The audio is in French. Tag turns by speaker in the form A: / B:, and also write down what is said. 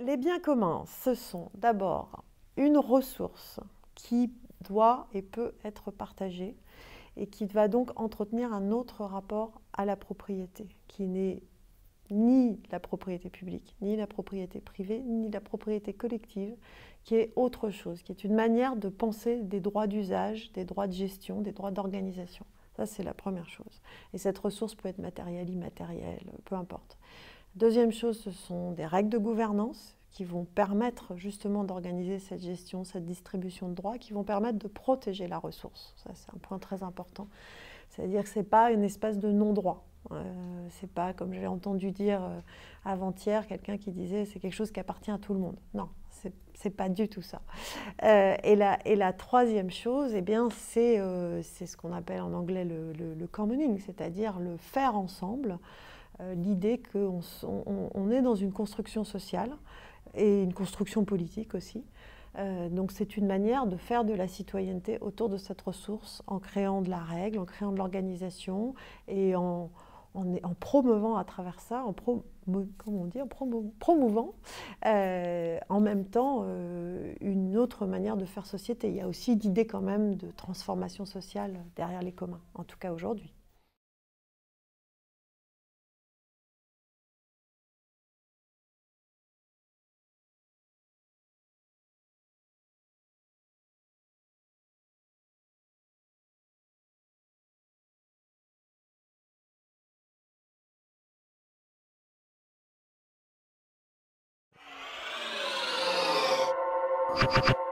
A: Les, biens communs, ce sont d'abord une ressource qui doit et peut être partagée et qui va donc entretenir un autre rapport à la propriété, qui n'est ni la propriété publique, ni la propriété privée, ni la propriété collective, qui est autre chose, qui est une manière de penser des droits d'usage, des droits de gestion, des droits d'organisation. Ça, c'est la première chose. Et cette ressource peut être matérielle, immatérielle, peu importe. Deuxième chose, ce sont des règles de gouvernance qui vont permettre justement d'organiser cette gestion, cette distribution de droits, qui vont permettre de protéger la ressource. Ça, c'est un point très important. C'est-à-dire que ce n'est pas une espèce de non-droit. Euh, c'est pas, comme j'ai entendu dire euh, avant-hier, quelqu'un qui disait c'est quelque chose qui appartient à tout le monde. Non, c'est, n'est pas du tout ça. Euh, et, la, et, la, troisième chose, eh bien, c'est, c'est ce qu'on appelle en anglais le, le, commoning, c'est-à-dire le faire ensemble. l'idée qu'on on, est dans une construction sociale et une construction politique aussi. donc c'est une manière de faire de la citoyenneté autour de cette ressource en créant de la règle, en créant de l'organisation et en, en, promouvant à travers ça, en, on dit, en promouvant euh, en même temps euh, une autre manière de faire société. Il y a aussi l'idée quand même de transformation sociale derrière les communs, en tout cas aujourd'hui. Ha ha ha!